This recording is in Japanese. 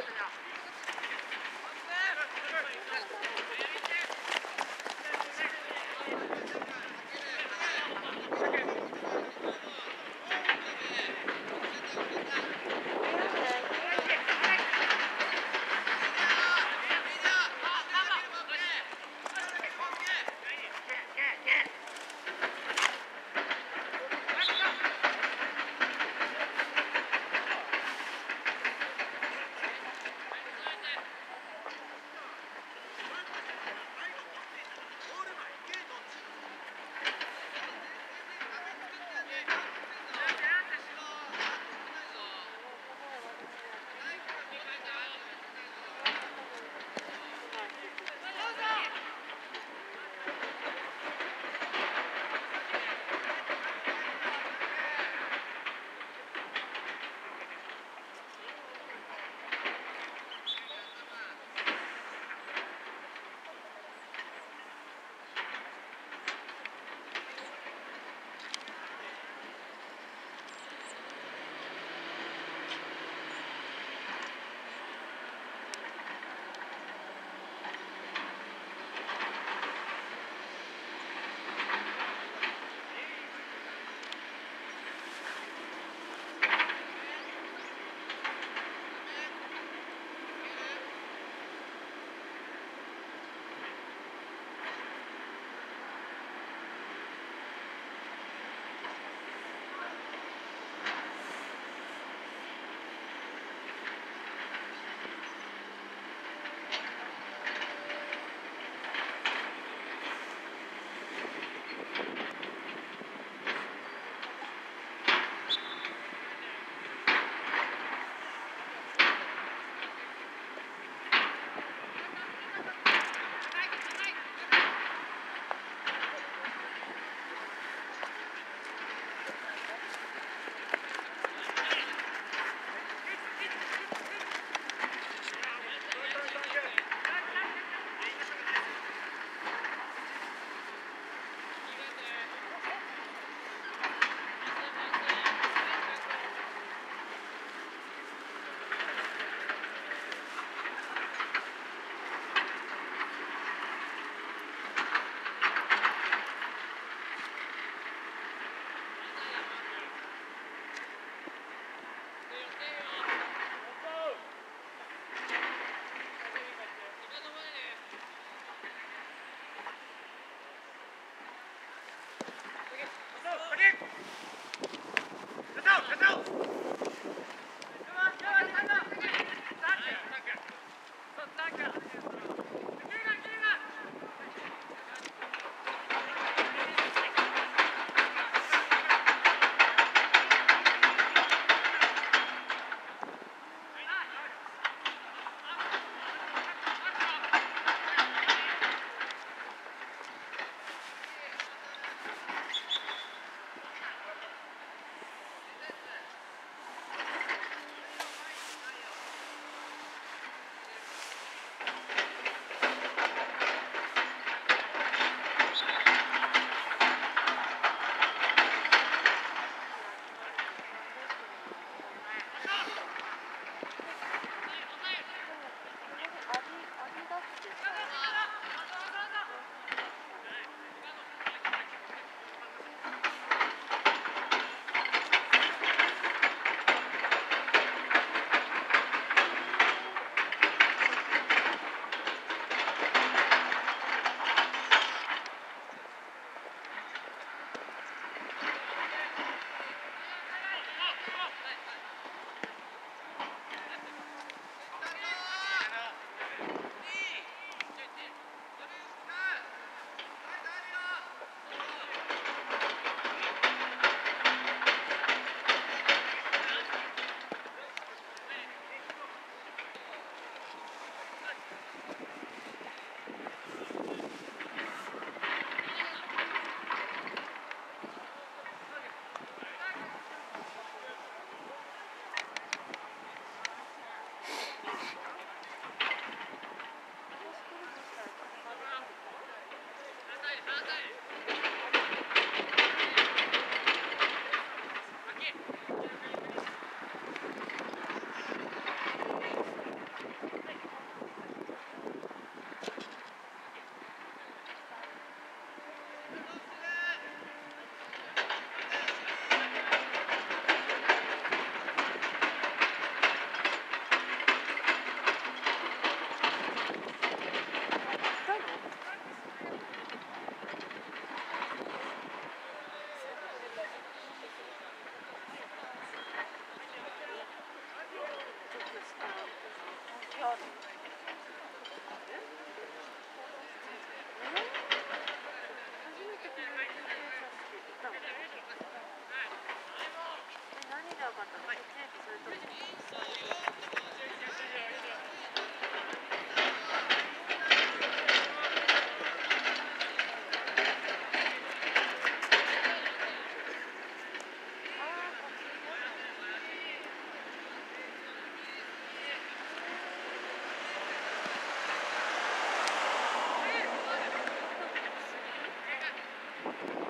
Yeah. Nick! Achtung! Thank you.